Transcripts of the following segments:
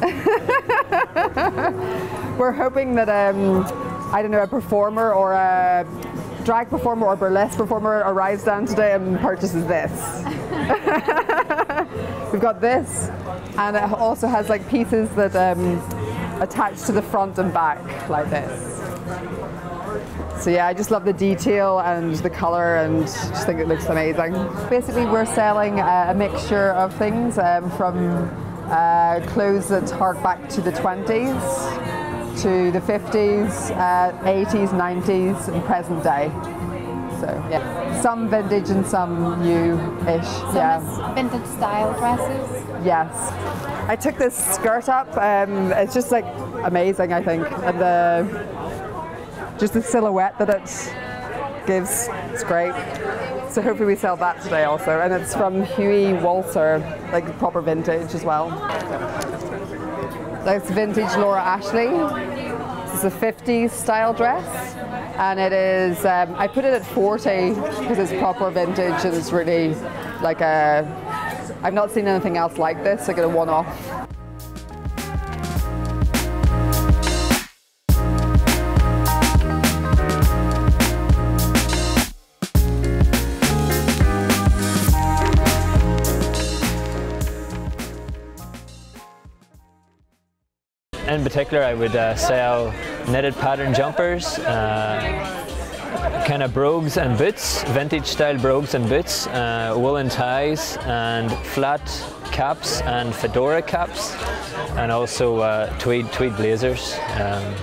we're hoping that um, I don't know a performer or a drag performer or burlesque performer arrives down today and purchases this. We've got this, and it also has like pieces that um, attach to the front and back like this. So yeah, I just love the detail and the color and just think it looks amazing. Basically, we're selling a, mixture of things um, from uh, clothes that hark back to the 20s, to the 50s, uh, 80s, 90s, and present day. So yeah, some vintage and some new-ish. Yeah. vintage style dresses. Yes. I took this skirt up. Um, it's just like amazing, I think, and the just the silhouette that it gives. It's great. So hopefully we sell that today also, and it's from Huey Walter, like proper vintage as well. That's vintage Laura Ashley. This is a 50s style dress, and it is. Um, I put it at 40 because it's proper vintage and it's really like a. I've not seen anything else like this, like a one-off. In particular, I would uh, sell knitted pattern jumpers, uh, kind of brogues and boots, vintage style brogues and boots, uh, woolen ties, and flat caps and fedora caps, and also uh, tweed tweed blazers. Um,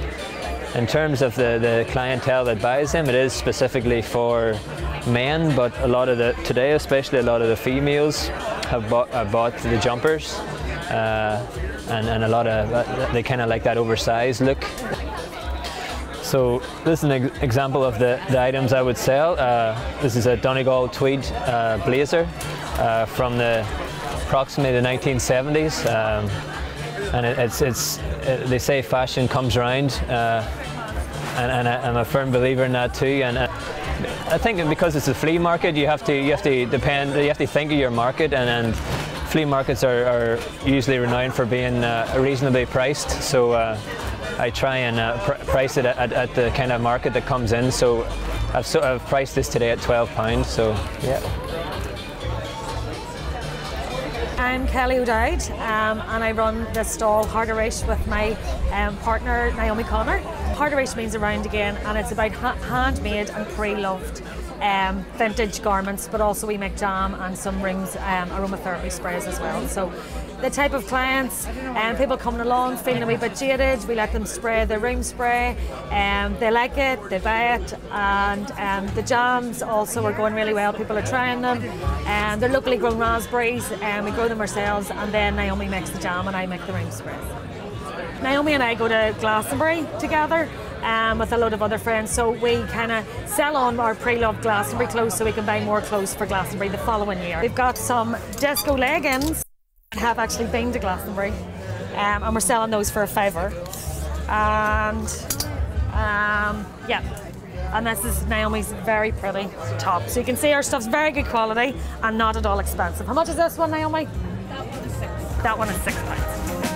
in terms of the, the clientele that buys them, it is specifically for men, but a lot of the today, especially a lot of the females, have bought, have bought the jumpers. Uh, and, and a lot of uh, they kind of like that oversized look. So this is an ex example of the, the items I would sell. Uh, this is a Donegal tweed uh, blazer uh, from the approximately the 1970s, um, and it, it's it's it, they say fashion comes around, uh, and, and I, am a firm believer in that too. And uh, I think because it's a flea market, you have to you have to depend you have to think of your market and. and flea markets are, are, usually renowned for being uh, reasonably priced. So uh, I try and uh, pr price it at, at, the kind of market that comes in. So I've, so I've priced this today at £12. So yeah. I'm Kelly O'Dowd um, and I run the stall Thart Arís with my um, partner Naomi Connor. Thart Arís means around again and it's about ha handmade and pre-loved um, vintage garments, but also we make jam and some rings um, aromatherapy sprays as well. So the type of clients and um, people coming along feeling a wee bit jaded, we let them spray the room spray. Um, they like it, they buy it, and um, the jams also are going really well. People are trying them, and they're locally grown raspberries, and we grow them ourselves. And then Naomi makes the jam, and I make the room spray. Naomi and I go to Glastonbury together um, with a load of other friends. So we kind of sell on our pre-loved Glastonbury clothes so we can buy more clothes for Glastonbury the following year. We've got some disco leggings that have actually been to Glastonbury um, and we're selling those for a fiver. And um, yeah. And this is Naomi's very pretty top. So you can see our stuff's very good quality and not at all expensive. How much is this one, Naomi? That one is six. That one is six pounds.